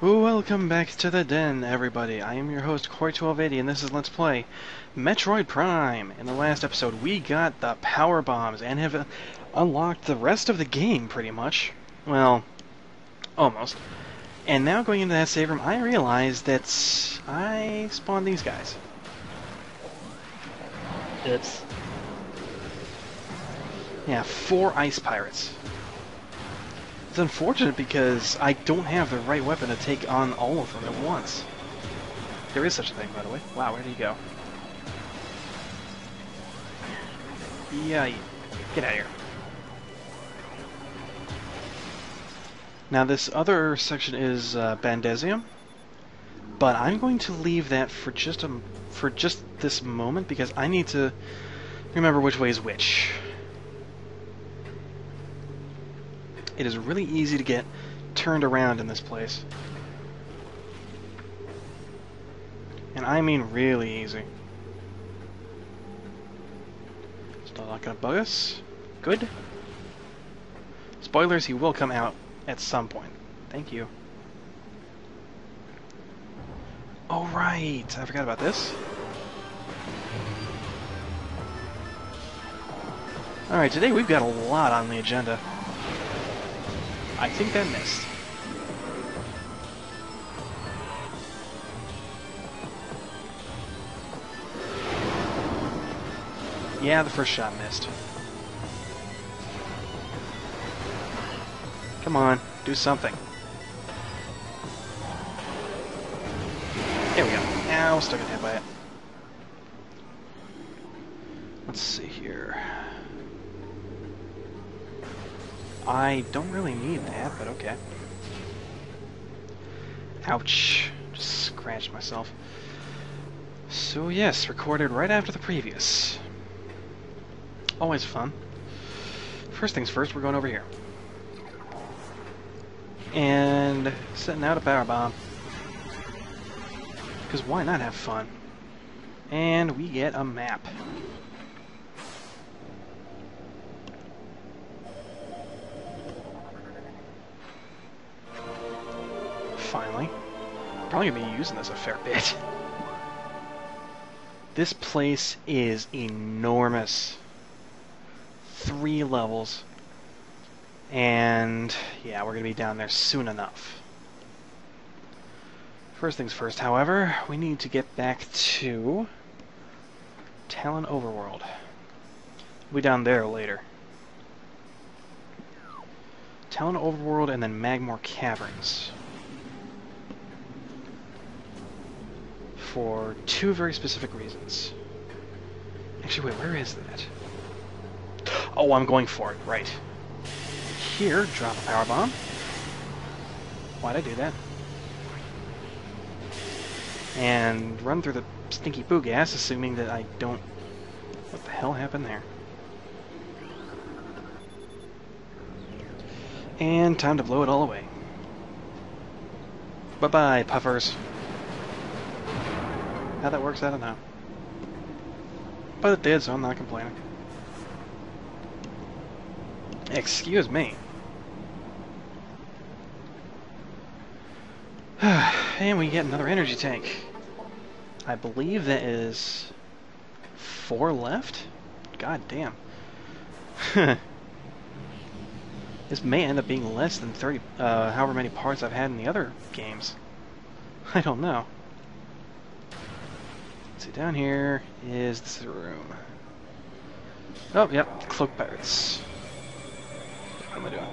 Welcome back to the den, everybody. I am your host, Corey1280, and this is Let's Play Metroid Prime. In the last episode, we got the power bombs and have unlocked the rest of the game, pretty much. Well, almost. And now going into that save room, I realized that I spawned these guys. Oops. Yeah, four ice pirates. It's unfortunate because I don't have the right weapon to take on all of them at once. There is such a thing, by the way. Wow, where did he go? Yeah, get out of here. Now this other section is uh, Bandesium, but I'm going to leave that for just a for just this moment because I need to remember which way is which. It is really easy to get turned around in this place. And I mean really easy. Still not gonna bug us. Good. Spoilers, he will come out at some point. Thank you. Oh right, I forgot about this. Alright, today we've got a lot on the agenda. I think that missed. Yeah, the first shot missed. Come on, do something. There we go. Now, we're still getting hit by it. Let's see here. I don't really need that, but okay. Ouch. Just scratched myself. So yes, recorded right after the previous. Always fun. First things first, we're going over here. And setting out a power bomb. Because why not have fun? And we get a map. Finally. Probably gonna be using this a fair bit. This place is enormous. Three levels. And yeah, we're gonna be down there soon enough. First things first, however, we need to get back to Talon Overworld. We'll be down there later. Talon Overworld and then Magmoor Caverns. For two very specific reasons. Actually, wait, where is that? Oh, I'm going for it, right. Here, drop a power bomb. Why'd I do that? And run through the stinky poo gas, assuming that I don't... What the hell happened there? And time to blow it all away. Bye-bye, puffers. How that works, I don't know. But it did, so I'm not complaining. Excuse me. and we get another energy tank. I believe that is four left? God damn. this may end up being less than 30, uh, however many parts I've had in the other games. I don't know. See, down here is this room. Oh, yep, Cloak Pirates. What am I doing?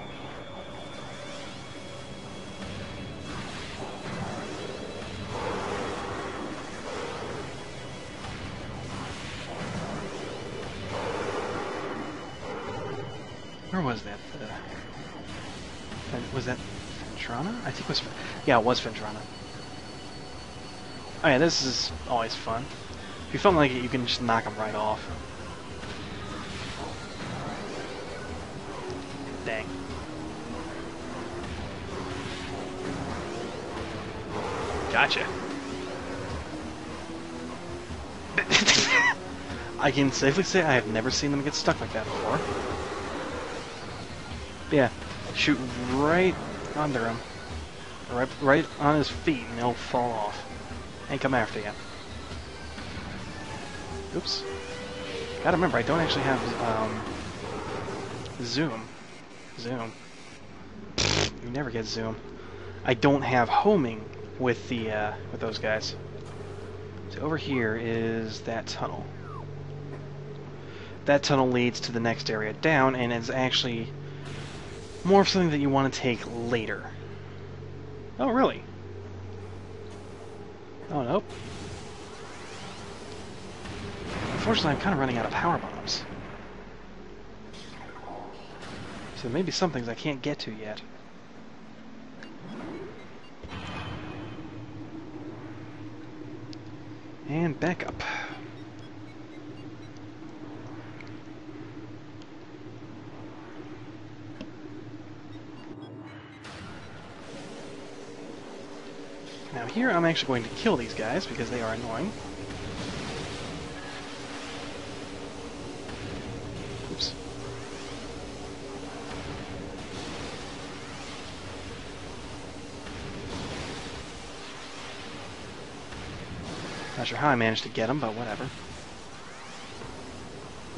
Where was that? Uh, was that Phendrana? I think it was. Yeah, it was Phendrana. Oh yeah, this is always fun. If you feel like it, you can just knock them right off. Dang. Gotcha. I can safely say I have never seen them get stuck like that before. Yeah, shoot right under him. right, right on his feet, and he'll fall off and come after you. Oops. Gotta remember, I don't actually have um, zoom. Zoom. You never get zoom. I don't have homing with the uh, with those guys. So over here is that tunnel. That tunnel leads to the next area down, and it's actually more of something that you want to take later. Oh, really? Oh, nope. Unfortunately, I'm kind of running out of power bombs. So there may be some things I can't get to yet. And back up. Now here I'm actually going to kill these guys because they are annoying. Oops. Not sure how I managed to get him, but whatever.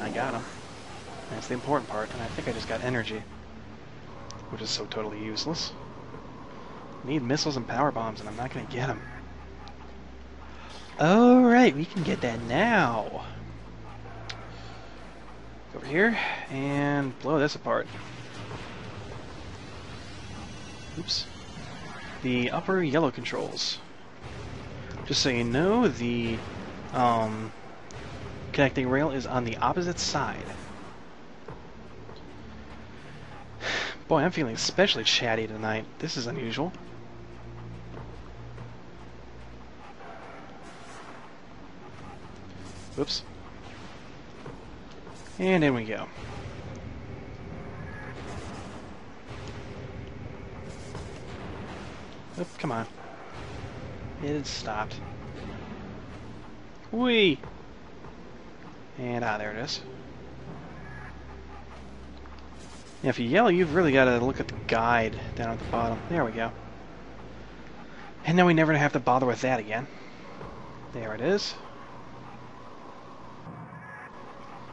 I got him. That's the important part, and I think I just got energy. Which is so totally useless. Need missiles and power bombs, and I'm not going to get them. Alright, we can get that now. Go Over here, and blow this apart. Oops. The upper yellow controls. Just so you know, the um, connecting rail is on the opposite side. Boy, I'm feeling especially chatty tonight. This is unusual. Whoops. And in we go. Oop, come on. It stopped. Whee! And ah, there it is. Now, if you yell, you've really got to look at the guide down at the bottom. There we go. And now we never have to bother with that again. There it is.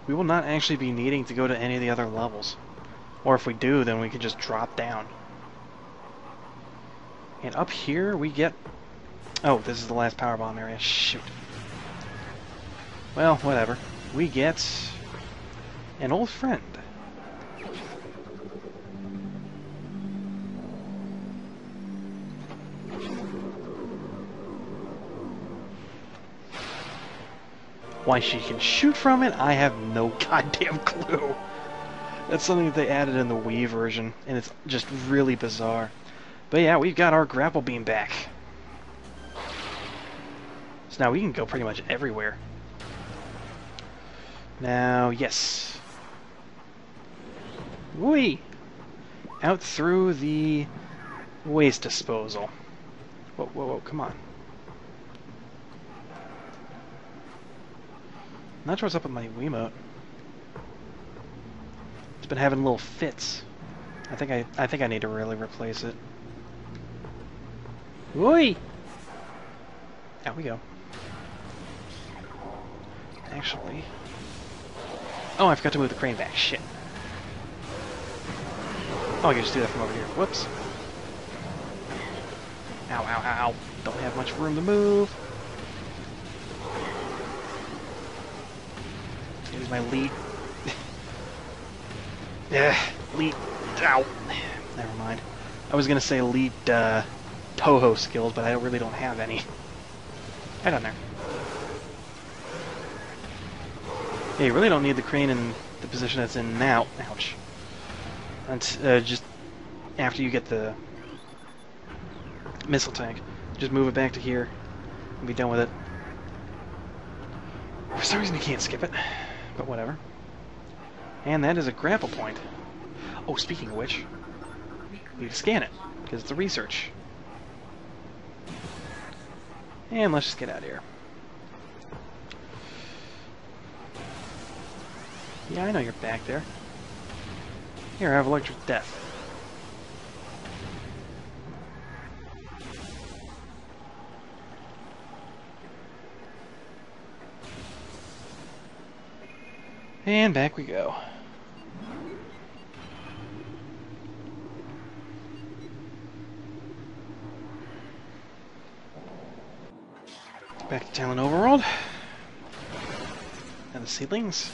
We will not actually be needing to go to any of the other levels. Or if we do, then we can just drop down. And up here, we get... Oh, this is the last power bomb area. Shoot. Well, whatever. We get... an old friend. Why she can shoot from it, I have no goddamn clue. That's something that they added in the Wii version, and it's just really bizarre. But yeah, we've got our grapple beam back. So now we can go pretty much everywhere. Now, yes. Whee! Out through the waste disposal. Whoa, whoa, whoa, come on. Not sure what's up with my Wiimote. It's been having little fits. I think I I think I need to really replace it. Oi! Out we go. Actually. Oh, I forgot to move the crane back. Shit. Oh, I can just do that from over here. Whoops. Ow, ow, ow. Don't have much room to move. Use my lead. yeah, lead. Ow. Never mind. I was gonna say lead uh, Toho skills, but I really don't have any. Head on there. Yeah, you really don't need the crane in the position it's in now. Ouch. And uh, just after you get the missile tank, just move it back to here and be done with it. For some reason you can't skip it but whatever. And that is a grapple point. Oh, speaking of which, we need to scan it, because it's a research. And let's just get out of here. Yeah, I know you're back there. Here, I have electric death. And back we go. Back to Talon Overworld. And the seedlings.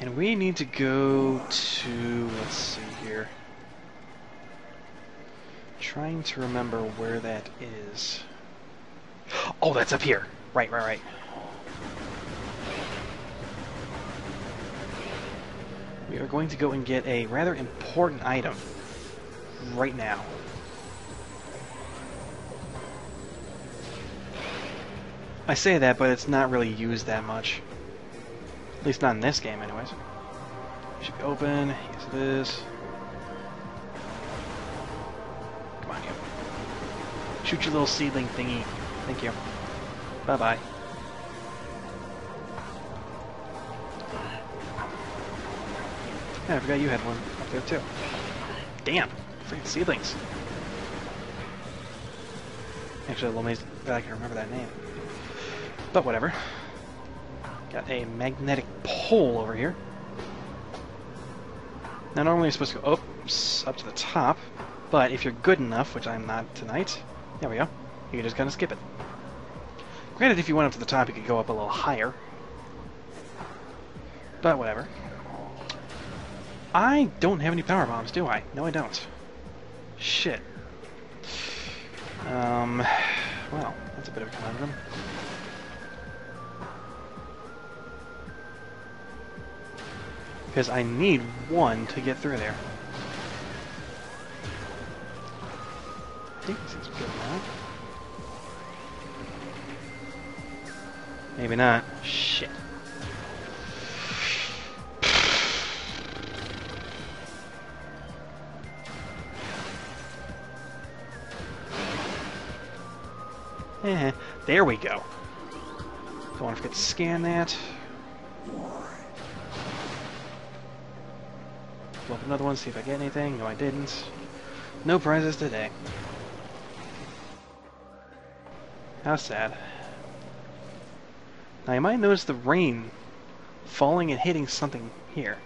And we need to go to, let's see here. Trying to remember where that is. Oh, that's up here. Right, right, right. We are going to go and get a rather important item right now. I say that, but it's not really used that much. At least not in this game, anyways. Should be open. Yes, it is. Come on, you. Shoot your little seedling thingy. Thank you. Bye-bye. Yeah, I forgot you had one up there, too. Damn! Freaking seedlings. Actually, a little amazed that I can remember that name. But whatever. Got a magnetic pole over here. Now normally you're supposed to go oops, up to the top, but if you're good enough, which I'm not tonight, there we go, you can just of skip it. Granted, if you went up to the top, you could go up a little higher. But whatever. I don't have any power bombs, do I? No, I don't. Shit. Um, well, that's a bit of a conundrum. Because I need one to get through there. I think this is good. Maybe not. Shit. Eh, there we go. Don't want to forget to scan that. Another one, see if I get anything. No, I didn't. No prizes today. How sad. Now, you might notice the rain falling and hitting something here.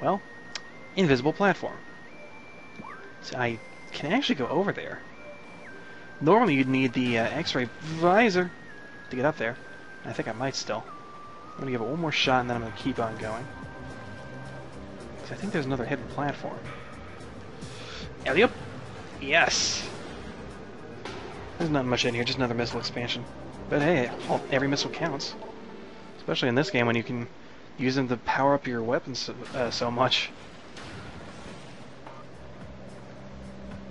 Well, invisible platform. So I can actually go over there. Normally you'd need the uh, x-ray visor to get up there. I think I might still. I'm going to give it one more shot and then I'm going to keep on going. I think there's another hidden platform. Alley Yes! There's not much in here, just another missile expansion. But hey, all, every missile counts. Especially in this game when you can use them to power up your weapons so, uh, so much.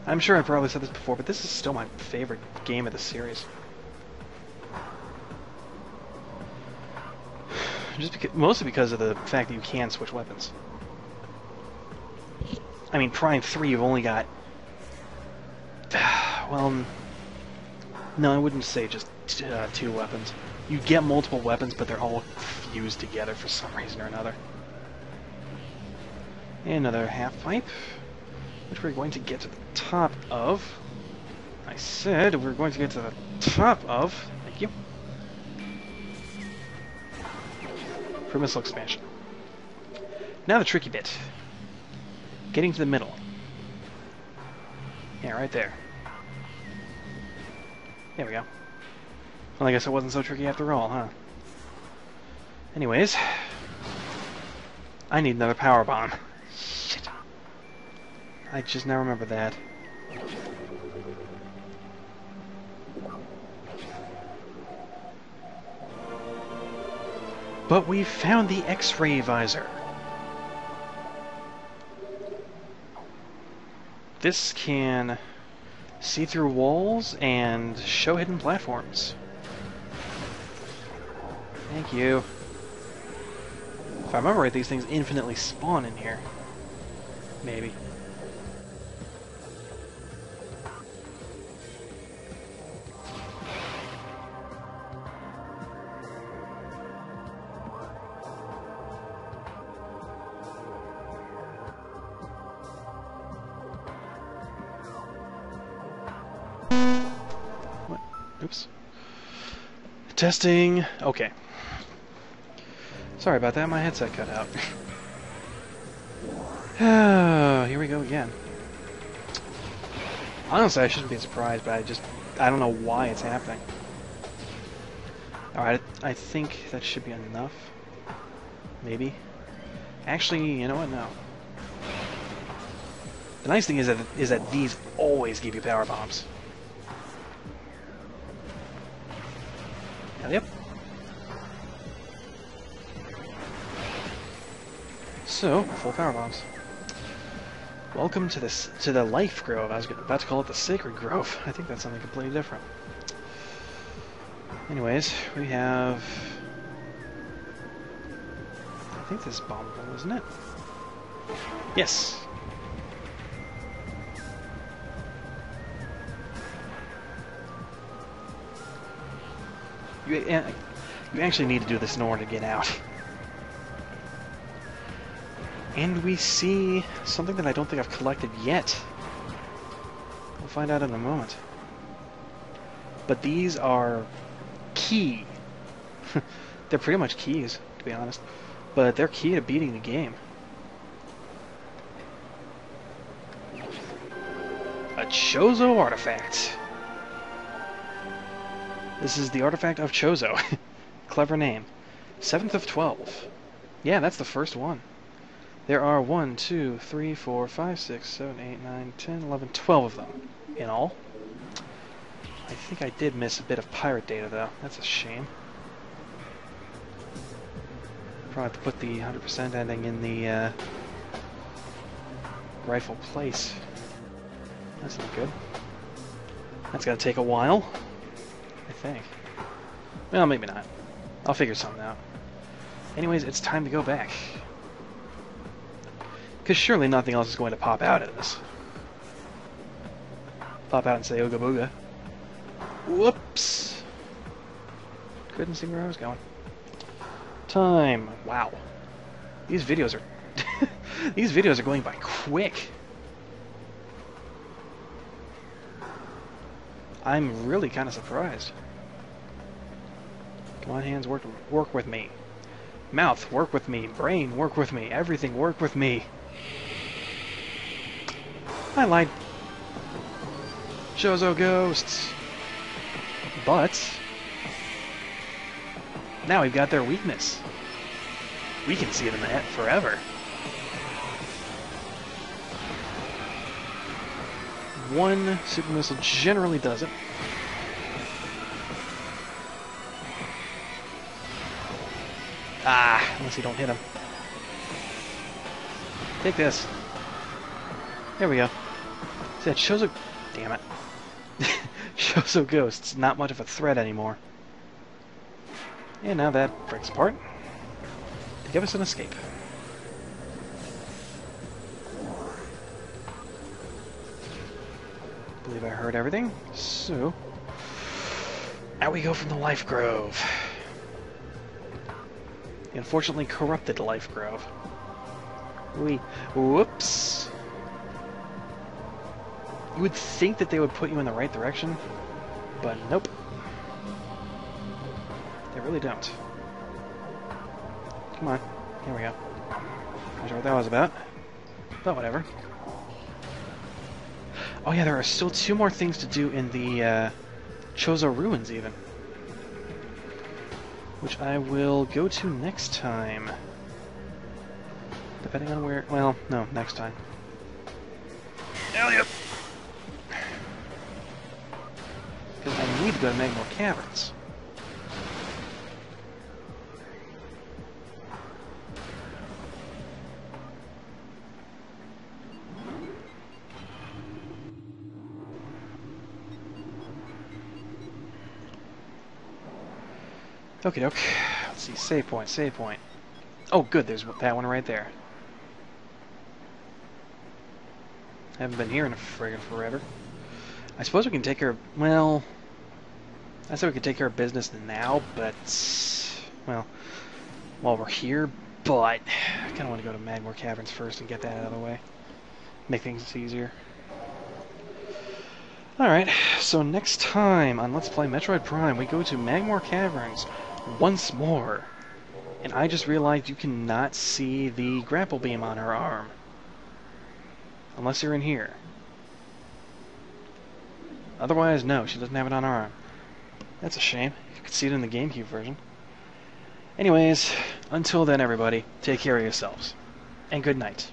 I'm sure I've probably said this before, but this is still my favorite game of the series. Just because, mostly because of the fact that you can switch weapons. I mean, Prime 3, you've only got... Well, no, I wouldn't say just uh, two weapons. You get multiple weapons, but they're all fused together for some reason or another. another half-pipe, which we're going to get to the top of. I said we're going to get to the top of. Thank you. For missile expansion. Now the tricky bit. Getting to the middle. Yeah, right there. There we go. Well, I guess it wasn't so tricky after all, huh? Anyways. I need another power bomb. Shit. I just now remember that. But we found the X-ray visor. This can see through walls and show hidden platforms. Thank you. If I remember right, these things infinitely spawn in here. Maybe. Testing. Okay. Sorry about that, my headset cut out. Here we go again. Honestly, I shouldn't be surprised, but I just... I don't know why it's happening. Alright, I think that should be enough. Maybe. Actually, you know what? No. The nice thing is that is that these always give you power bombs. So, full power bombs. Welcome to this to the Life Grove. I was about to call it the Sacred Grove. I think that's something completely different. Anyways, we have... I think this is bombable, isn't it? Yes! You, eh, you actually need to do this in order to get out. And we see something that I don't think I've collected yet. We'll find out in a moment. But these are key. they're pretty much keys, to be honest. But they're key to beating the game. A Chozo artifact. This is the artifact of Chozo. Clever name. 7th of 12. Yeah, that's the first one. There are 1, 2, 3, 4, 5, 6, 7, 8, 9, 10, 11, 12 of them in all. I think I did miss a bit of pirate data though. That's a shame. Probably have to put the 100% ending in the uh, rifle place. That's not good. That's gonna take a while. I think. Well, maybe not. I'll figure something out. Anyways, it's time to go back. Because surely nothing else is going to pop out of this. Pop out and say Ooga Booga. Whoops! Couldn't see where I was going. Time. Wow. These videos are... these videos are going by quick. I'm really kind of surprised. Come on, hands, work, work with me. Mouth, work with me. Brain, work with me. Everything, work with me. I lied. Chozo ghosts. But now we've got their weakness. We can see them forever. One super missile generally does it. Ah, unless you don't hit him. Take this. There we go. See, that shows a... Damn it. Chozo Ghosts, not much of a threat anymore. And now that breaks apart to give us an escape. believe I heard everything, so... Out we go from the Life Grove. The unfortunately corrupted Life Grove. We... Whoops! You would think that they would put you in the right direction, but nope. They really don't. Come on. Here we go. Not sure what that was about. But whatever. Oh yeah, there are still two more things to do in the uh, Chozo Ruins, even. Which I will go to next time. Depending on where... Well, no, next time. Elliot! Because I need to go to Magmoor Caverns. Okay, doke. Let's see, save point, save point. Oh, good, there's that one right there. Haven't been here in a friggin' forever. I suppose we can take care of, well, I said we could take care of business now, but, well, while we're here, but I kind of want to go to Magmoor Caverns first and get that out of the way. Make things easier. Alright, so next time on Let's Play Metroid Prime, we go to Magmoor Caverns once more. And I just realized you cannot see the grapple beam on her arm. Unless you're in here. Otherwise, no, she doesn't have it on her arm. That's a shame. You could see it in the GameCube version. Anyways, until then, everybody, take care of yourselves. And good night.